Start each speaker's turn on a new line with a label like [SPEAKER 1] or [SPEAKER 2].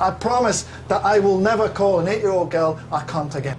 [SPEAKER 1] I promise that I will never call an eight-year-old girl a cunt again.